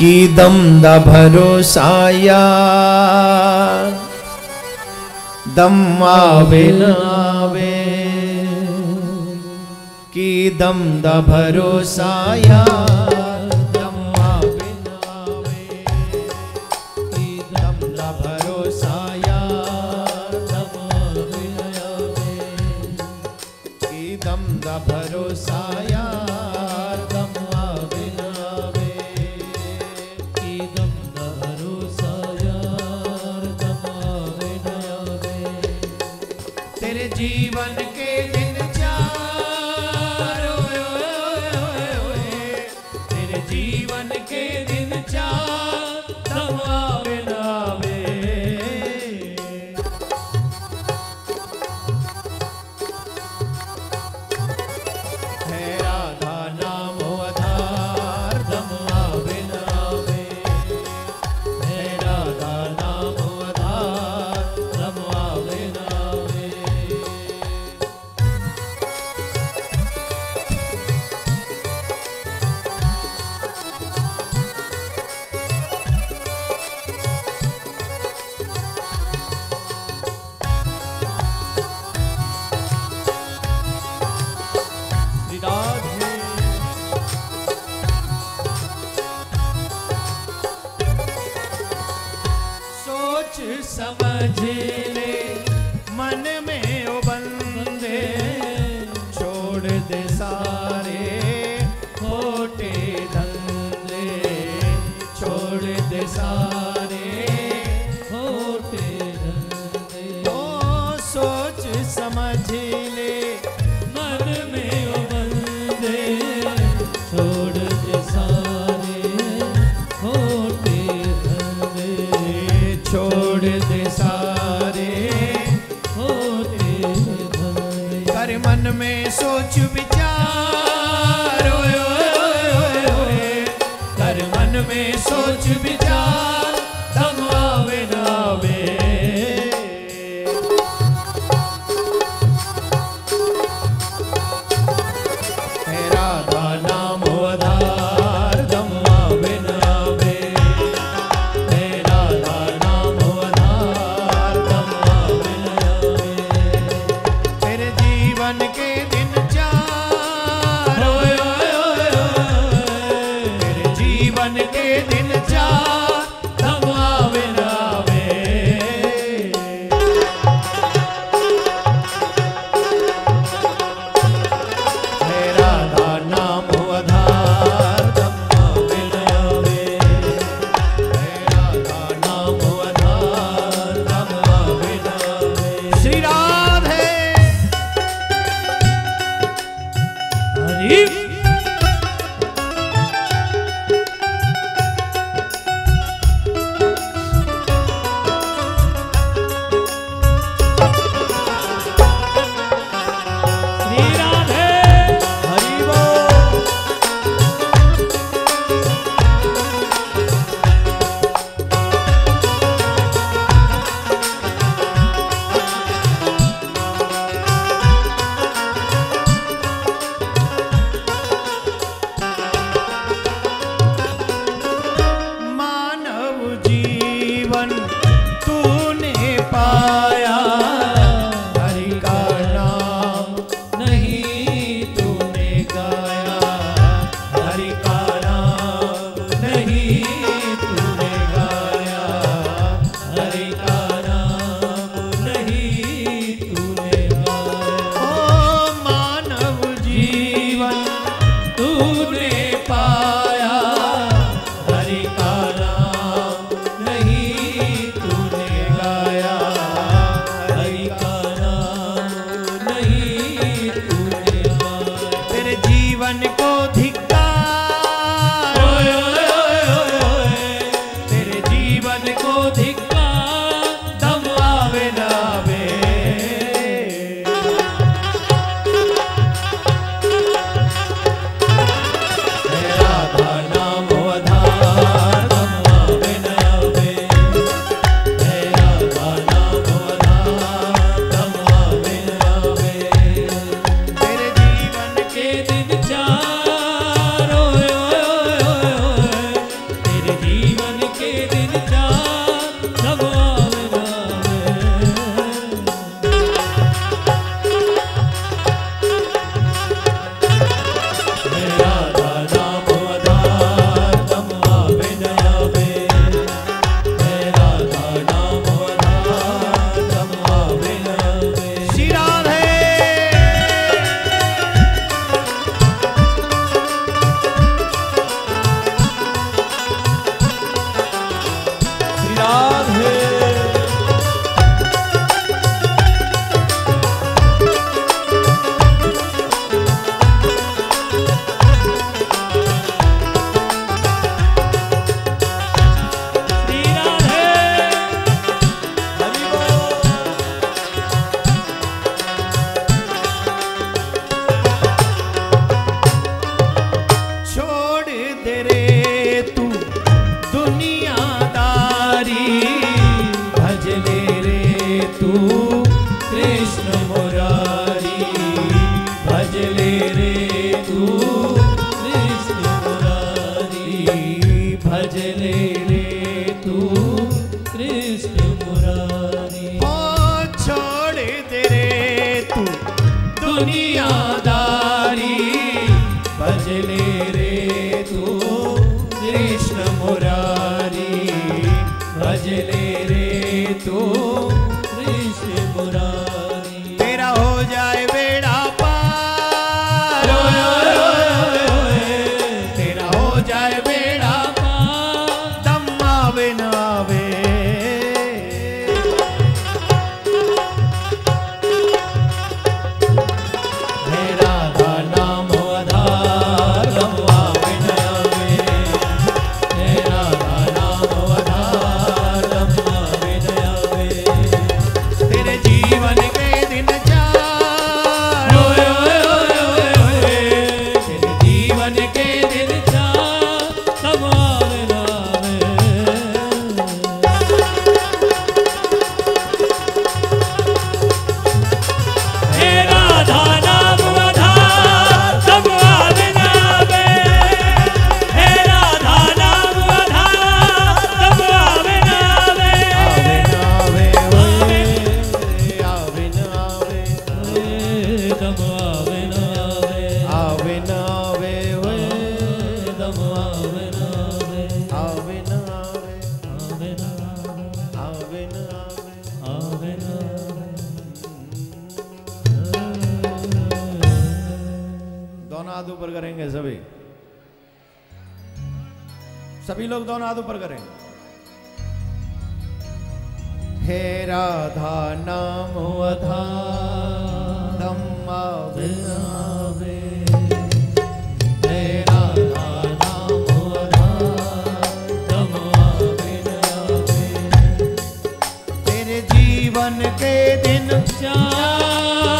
की them the भरोसाया। दम आवे नावे की दम द भरोसाया। जीवन के झेले मन में ओ बंदे छोड़ दे सारे खोटे धंधे छोड़ दे सारे 你。हरि भज रे तू, कृष्ण मुरारी। भजने रे तू, कृष्ण मुरारी। भज रे तू, कृष्ण मुरारी। छोड़ दे रे तू दुनियादार सभी लोग दोनों हाथ ऊपर करें। हे राधा नाम अधा जीवन के दिन चार